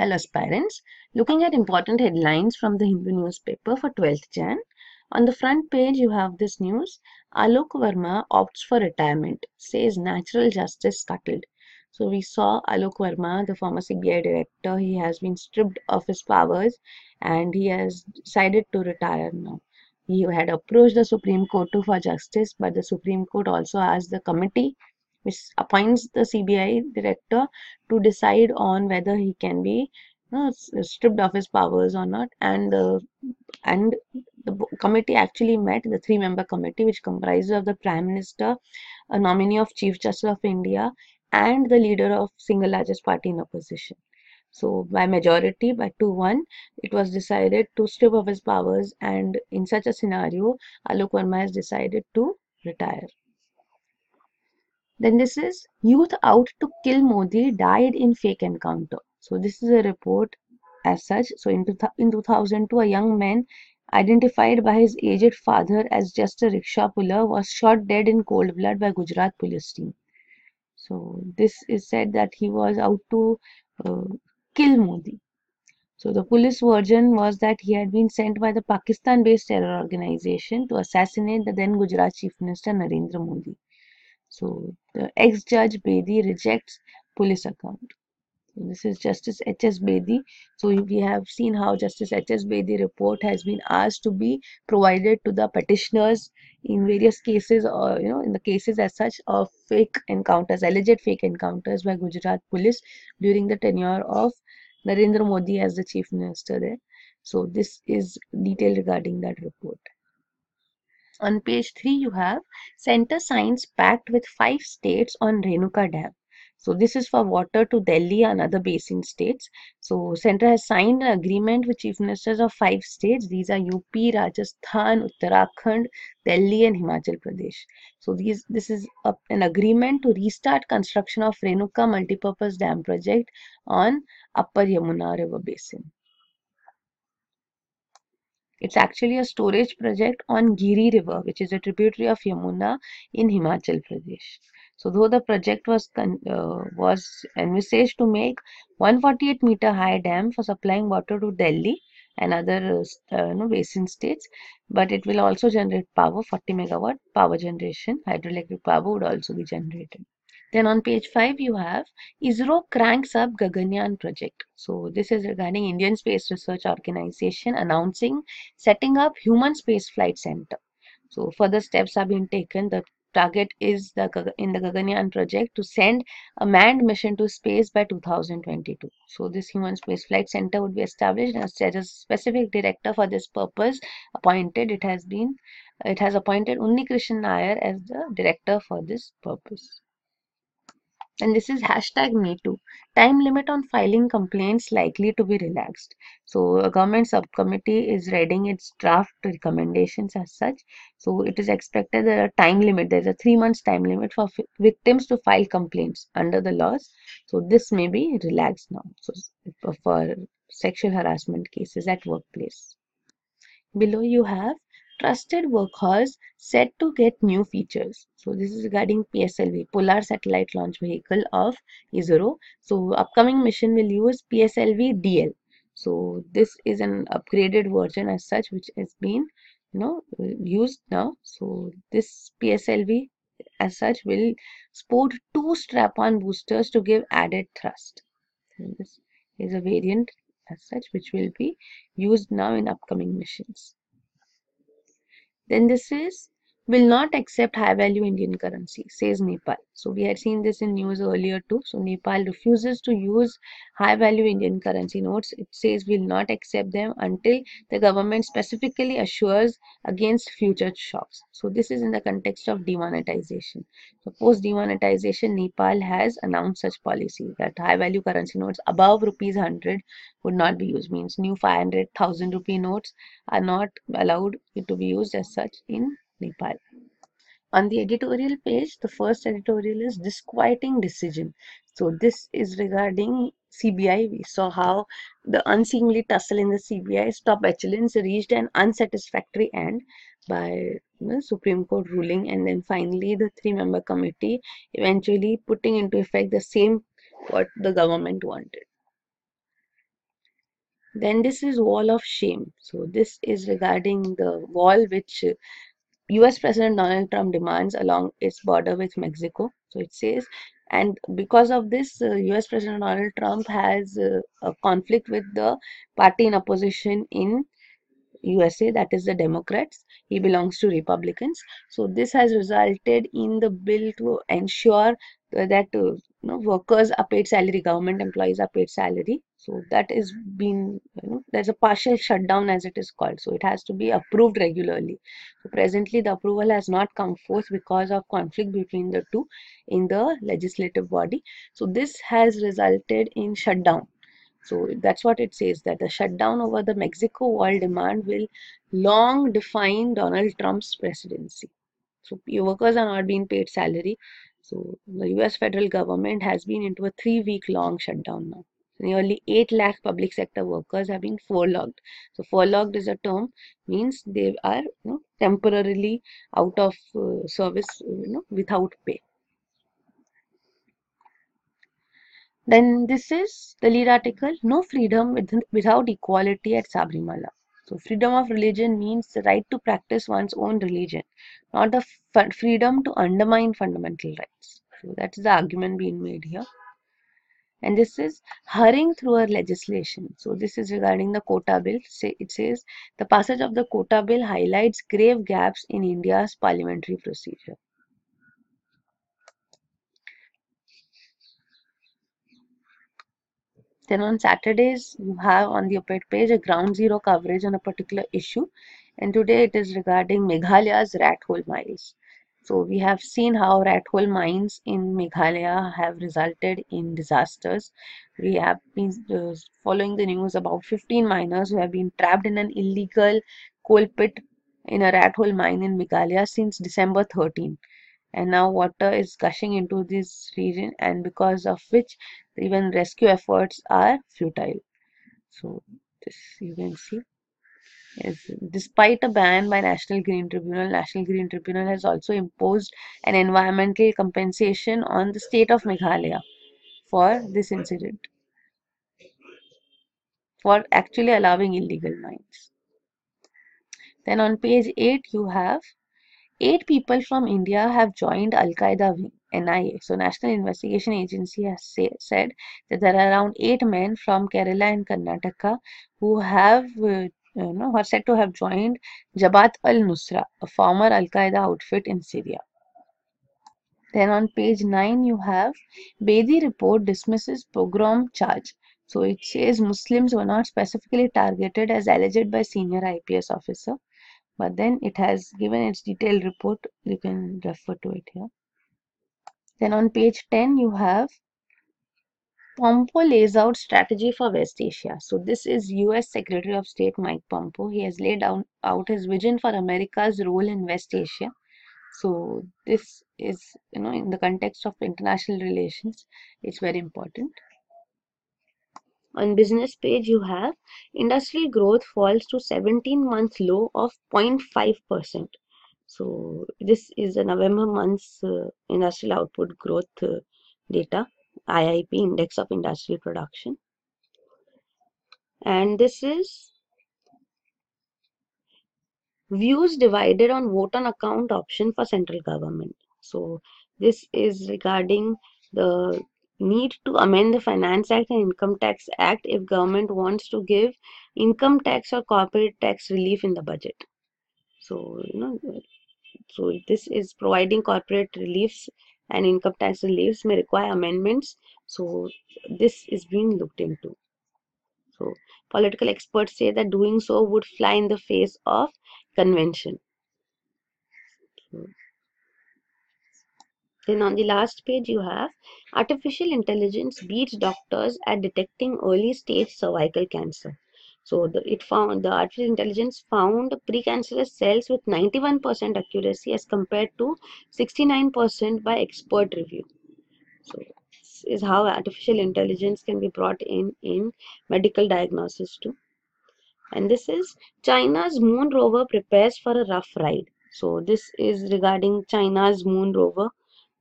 Hello aspirants, looking at important headlines from the Hindu newspaper for 12th Jan. On the front page you have this news, Alok Verma opts for retirement, says natural justice scuttled. So we saw Alok Verma, the former CBI director, he has been stripped of his powers and he has decided to retire now. He had approached the Supreme Court to for justice, but the Supreme Court also asked the committee which appoints the CBI director to decide on whether he can be you know, stripped of his powers or not. And uh, and the committee actually met the three member committee which comprises of the prime minister, a nominee of chief justice of India, and the leader of single largest party in opposition. So by majority, by 2-1, it was decided to strip of his powers and in such a scenario, Alok Verma has decided to retire. Then this is youth out to kill Modi died in fake encounter. So this is a report as such. So in, in 2002, a young man identified by his aged father as just a rickshaw puller was shot dead in cold blood by Gujarat police team. So this is said that he was out to uh, kill Modi. So the police version was that he had been sent by the Pakistan-based terror organization to assassinate the then Gujarat Chief Minister Narendra Modi. So the ex-judge Bedi rejects police account. So this is Justice H.S. Bedi. So we have seen how Justice H.S. Bedi report has been asked to be provided to the petitioners in various cases or you know in the cases as such of fake encounters, alleged fake encounters by Gujarat police during the tenure of Narendra Modi as the chief minister there. So this is detail regarding that report. On page 3, you have Center signs pact with five states on Renuka Dam. So this is for water to Delhi and other basin states. So Center has signed an agreement with chief ministers of five states. These are UP, Rajasthan, Uttarakhand, Delhi and Himachal Pradesh. So these this is a, an agreement to restart construction of Renuka multipurpose dam project on Upper Yamuna River Basin. It's actually a storage project on Giri River, which is a tributary of Yamuna in Himachal Pradesh. So, though the project was uh, was envisaged to make 148 meter high dam for supplying water to Delhi and other uh, you know, basin states, but it will also generate power 40 megawatt power generation. Hydroelectric power would also be generated. Then on page 5 you have ISRO cranks up Gaganyaan project. So this is regarding Indian Space Research Organization announcing setting up Human Space Flight Center. So further steps are being taken. The target is the in the Gaganyaan project to send a manned mission to space by 2022. So this Human Space Flight Center would be established and there is a specific director for this purpose appointed. It has been it has appointed Unni Krishnan Nair as the director for this purpose and this is hashtag me too. Time limit on filing complaints likely to be relaxed. So a government subcommittee is reading its draft recommendations as such. So it is expected that a time limit there's a three months time limit for victims to file complaints under the laws. So this may be relaxed now. So for sexual harassment cases at workplace. Below you have trusted workhorse set to get new features. So this is regarding PSLV, Polar Satellite Launch Vehicle of ISRO. So upcoming mission will use PSLV DL. So this is an upgraded version as such which has been you know used now. So this PSLV as such will sport two strap-on boosters to give added thrust. So this is a variant as such which will be used now in upcoming missions then this is will not accept high value Indian currency, says Nepal. So we had seen this in news earlier too. So Nepal refuses to use high value Indian currency notes. It says will not accept them until the government specifically assures against future shocks. So this is in the context of demonetization. So post demonetization, Nepal has announced such policy that high value currency notes above rupees 100 would not be used. Means new 500,000 rupee notes are not allowed to be used as such in Nepal. On the editorial page, the first editorial is disquieting decision. So this is regarding CBI. We saw how the unseemly tussle in the CBI's top echelons reached an unsatisfactory end by the Supreme Court ruling and then finally the three-member committee eventually putting into effect the same what the government wanted. Then this is wall of shame. So this is regarding the wall which US President Donald Trump demands along its border with Mexico. So it says, and because of this, uh, US President Donald Trump has uh, a conflict with the party in opposition in USA, that is the Democrats. He belongs to Republicans. So this has resulted in the bill to ensure that uh, you know, workers are paid salary, government employees are paid salary. So that is being, you know, there's a partial shutdown as it is called. So it has to be approved regularly. So presently the approval has not come forth because of conflict between the two in the legislative body. So this has resulted in shutdown so that's what it says that the shutdown over the Mexico wall demand will long define Donald Trump's presidency. So your workers are not being paid salary. So the US federal government has been into a three week long shutdown now. Nearly 8 lakh public sector workers have been furloughed. So furloughed is a term means they are you know, temporarily out of uh, service you know, without pay. Then this is the lead article No freedom without equality at Sabrimala. So, freedom of religion means the right to practice one's own religion, not the freedom to undermine fundamental rights. So, that's the argument being made here. And this is hurrying through our legislation. So, this is regarding the quota bill. It says the passage of the quota bill highlights grave gaps in India's parliamentary procedure. Then on Saturdays, you have on the op-ed page a ground zero coverage on a particular issue. And today it is regarding Meghalaya's rat hole mines. So we have seen how rat hole mines in Meghalaya have resulted in disasters. We have been uh, following the news about 15 miners who have been trapped in an illegal coal pit in a rat hole mine in Meghalaya since December 13 and now water is gushing into this region and because of which even rescue efforts are futile. So this you can see is despite a ban by national green tribunal national green tribunal has also imposed an environmental compensation on the state of meghalaya for this incident. For actually allowing illegal mines. Then on page 8 you have Eight people from India have joined Al Qaeda wing, NIA. So, National Investigation Agency has say, said that there are around eight men from Kerala and Karnataka who have, uh, you know, are said to have joined Jabhat al-Nusra, a former Al Qaeda outfit in Syria. Then on page 9 you have Bedi report dismisses pogrom charge. So it says Muslims were not specifically targeted as alleged by senior IPS officer but then it has given its detailed report you can refer to it here then on page 10 you have Pompeo lays out strategy for West Asia. So this is US Secretary of State Mike Pompeo. He has laid down out his vision for America's role in West Asia. So this is, you know, in the context of international relations, it's very important. On business page, you have industry growth falls to 17 month low of 0.5%. So this is the November month's uh, industrial output growth uh, data, IIP Index of Industrial Production. And this is views divided on vote on account option for central government. So this is regarding the need to amend the Finance Act and Income Tax Act if government wants to give income tax or corporate tax relief in the budget. So, you know, so this is providing corporate reliefs and income tax reliefs may require amendments. So this is being looked into. So political experts say that doing so would fly in the face of convention. So, then on the last page you have artificial intelligence beats doctors at detecting early stage cervical cancer. So the, it found the artificial intelligence found precancerous cells with 91% accuracy as compared to 69% by expert review. So this is how artificial intelligence can be brought in in medical diagnosis too. And this is China's moon rover prepares for a rough ride. So this is regarding China's moon rover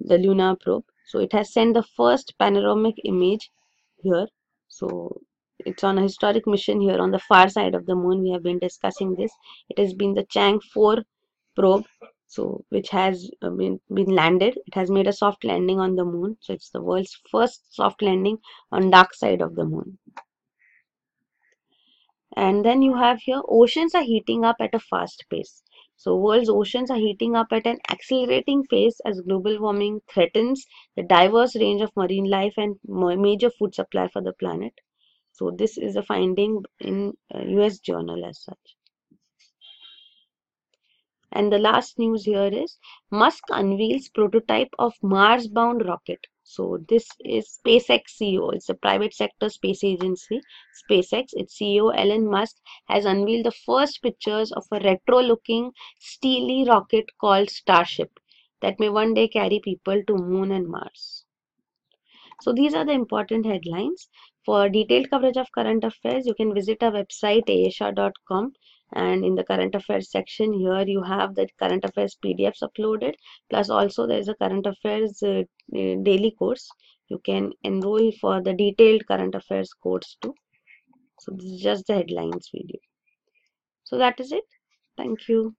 the lunar probe so it has sent the first panoramic image here so it's on a historic mission here on the far side of the moon. We have been discussing this. It has been the Chang'e 4 probe, so which has uh, been, been landed. It has made a soft landing on the moon. So it's the world's first soft landing on dark side of the moon. And then you have here oceans are heating up at a fast pace. So world's oceans are heating up at an accelerating pace as global warming threatens the diverse range of marine life and major food supply for the planet. So this is a finding in uh, US journal as such. And the last news here is Musk unveils prototype of Mars-bound rocket. So this is SpaceX CEO. It's a private sector space agency. SpaceX, its CEO Elon Musk has unveiled the first pictures of a retro-looking steely rocket called Starship that may one day carry people to Moon and Mars. So these are the important headlines. For detailed coverage of current affairs, you can visit our website aashah.com and in the current affairs section here you have the current affairs pdfs uploaded. Plus also there is a current affairs uh, daily course. You can enroll for the detailed current affairs course too. So this is just the headlines video. So that is it. Thank you